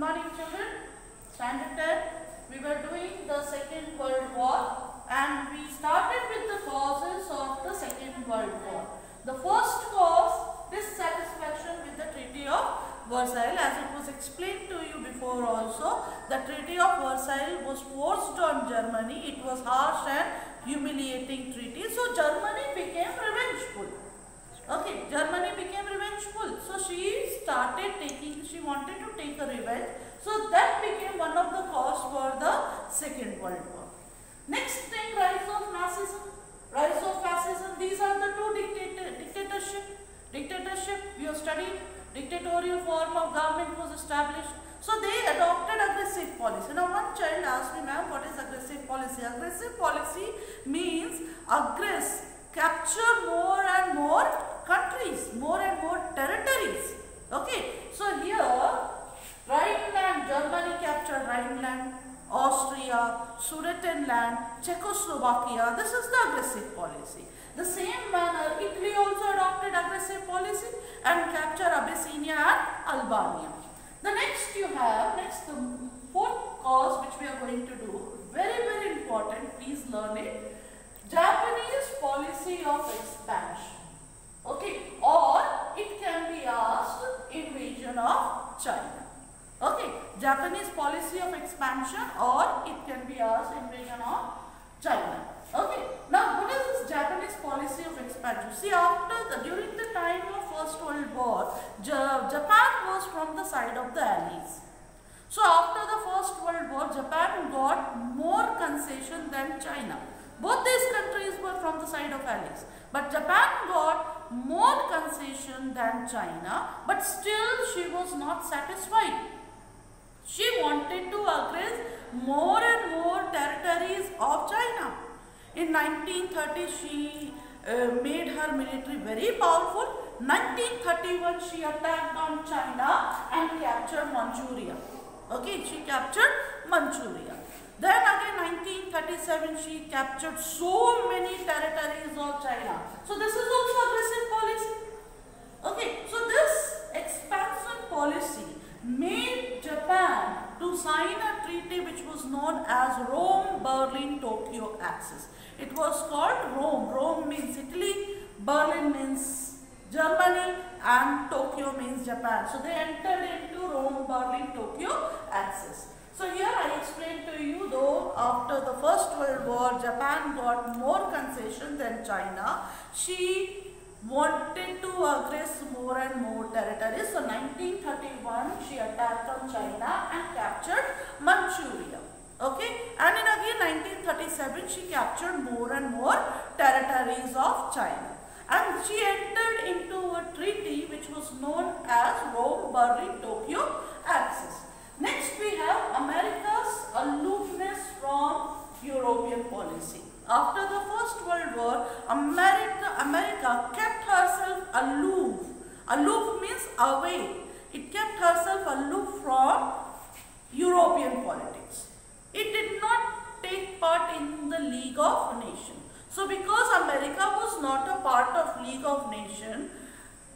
morning children. Standard 10. We were doing the Second World War and we started with the causes of the Second World War. The first cause, dissatisfaction with the Treaty of Versailles as it was explained to you before also. The Treaty of Versailles was forced on Germany. It was harsh and humiliating treaty. So Germany became revengeful. Okay, Germany became revengeful. So she started taking, she wanted to take a revenge. So that became one of the cause for the Second World War. Next thing, rise of Nazism, rise of fascism. These are the two dictator, dictatorship. Dictatorship, we have studied, dictatorial form of government was established. So they adopted aggressive policy. Now one child asked me, ma'am, what is aggressive policy? Aggressive policy means aggress, capture more and more countries, more and more territories. Okay, so here Rhineland, Germany captured Rhineland, Austria, Sudetenland, Czechoslovakia. This is the aggressive policy. The same manner, Italy also adopted aggressive policy and captured Abyssinia and Albania. The next you have, next the fourth cause which we are going to do, very very important, please learn it. Japanese policy of expansion. Okay, or it can be asked invasion of China. Okay, Japanese policy of expansion or invasion of China. Okay, now what is this Japanese policy of expansion? See, after the during the time of First World War, Japan was from the side of the Allies. So after the First World War, Japan got more concession than China. Both these countries were from the side of Allies. But Japan got more concession than China, but still she was not satisfied. She wanted to aggress more of China. In 1930, she uh, made her military very powerful. 1931, she attacked on China and captured Manchuria. Okay, she captured Manchuria. Then again 1937 she captured so many territories of China. So this is also aggressive policy. Okay, so this expansion policy made Japan to sign a treaty which was known as Rome-Berlin-Tokyo Axis. It was called Rome. Rome means Italy, Berlin means Germany and Tokyo means Japan. So they entered into Rome-Berlin-Tokyo Axis. So here I explained to you though after the First World War Japan got more concession than China. She wanted to aggress more and more territories. So 1931 she attacked on China and captured Manchuria. Okay and in again 1937 she captured more and more territories of China she entered into a treaty which was known as Rome-Berlin-Tokyo Axis. Next we have America's aloofness from European policy. After the First World War, America, America kept herself aloof. Aloof means away. It kept herself aloof from European politics. It did not take part in the League of Nations. So because America was not a part of League of Nations,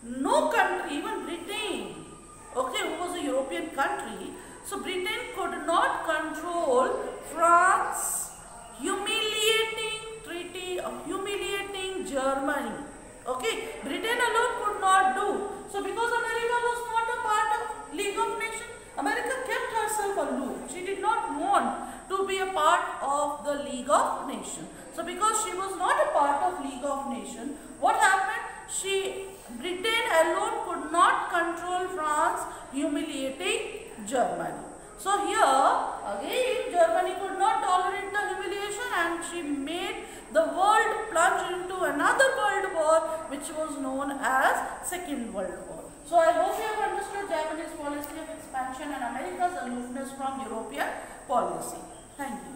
no country, even Britain, okay, who was a European country, so Britain could not control France humiliating treaty of humiliating Germany. Okay, Britain alone could not do. So because America was not a part of League of Nations, America kept herself aloof. She did not want to be a part of the League of Nations. So because she was not a part of League of Nations, what happened? She, Britain alone could not control France humiliating Germany. So here again Germany could not tolerate the humiliation and she made the world plunge into another world war which was known as Second World War. So I hope you have understood Japanese policy of expansion and America's aloofness from European policy. Thank you.